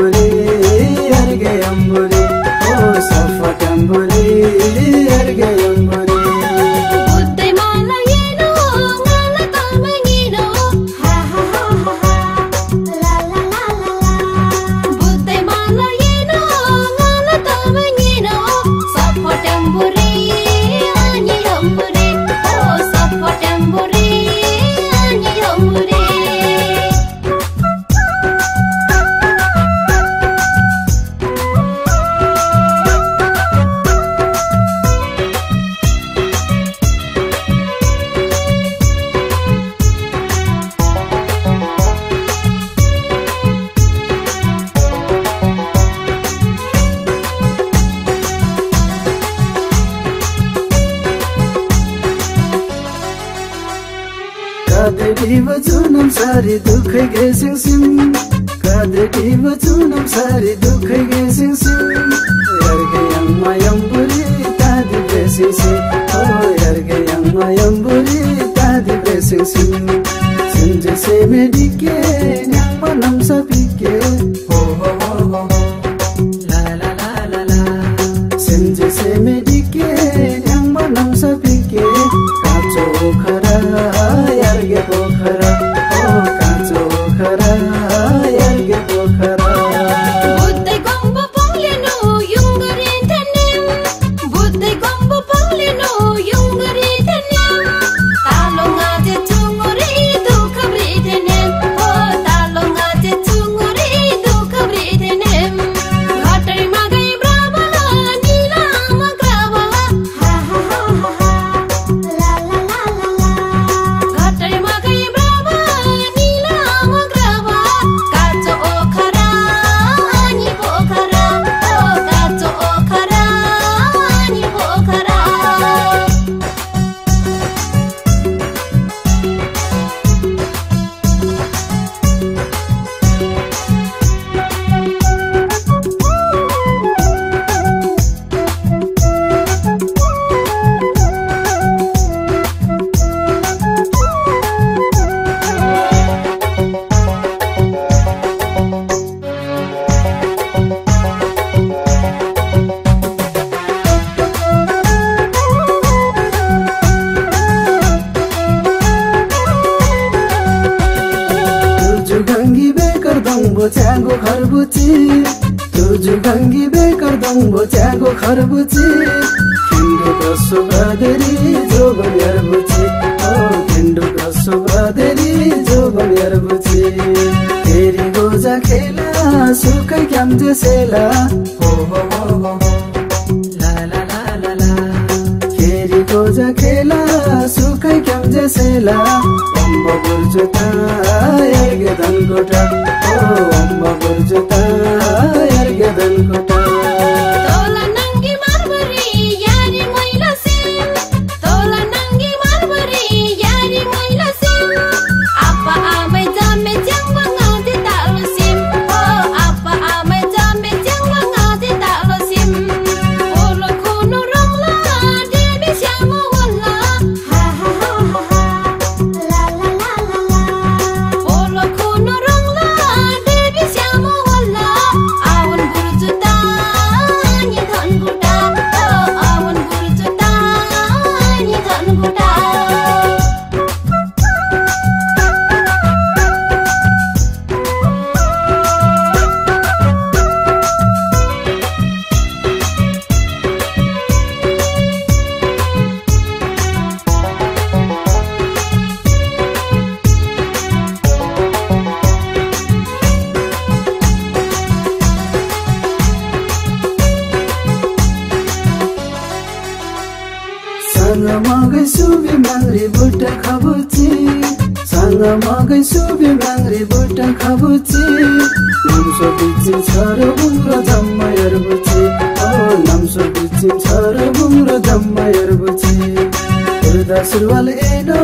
Family बचनम sari दुःख गेसे किचोनम सारे दुःख गेसिस अर्गम मायम बुढी दावेसिस अर्गम मायम बुढे दावेसिसेडीके पनम सब तुझु गङ्गी बेकर दङ्बो च्यागो खरबुची खिन्डु कसो बदेरी जो बनियारबुची ओ खिन्डु कसो बदेरी जो बनियारबुची तेरी गोजा खेला सुकै क्याम्जे सेला हो हो हो हो हो ला ला ला ला ला फेरि गोजा खेला सुकै क्याम्जे सेला अम्ब बुर्जुता सँग मगै सुबे माङ्री बुट्टा खबुची सँग मगै सुबे माङ्री बुट्टा खबुची नाम्सो बिचिन र बुची ओ नाम्सो बिचिन छ बुची सुरुवाल एनो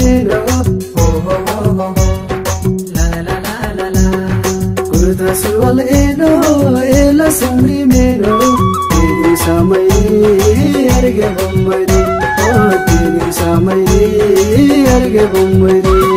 मेरो हो हो सुरुवाल एला मेरो సమై అరిగే బొమ్మరి తిరిగి సమై అరిగే బొమ్మరి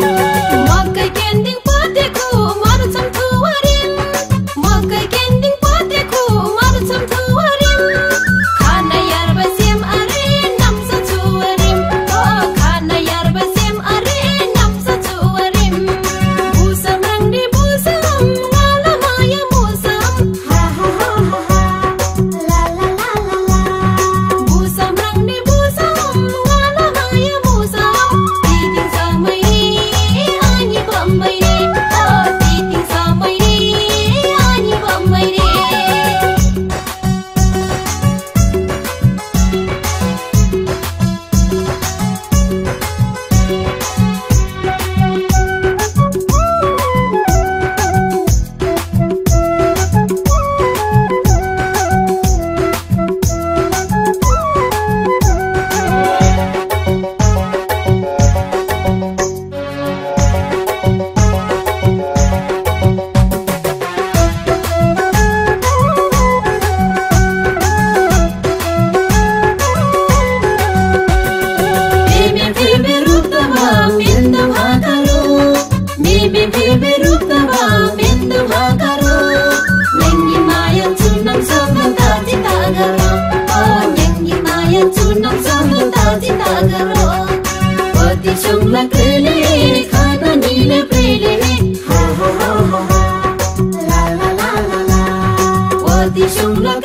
ति सुना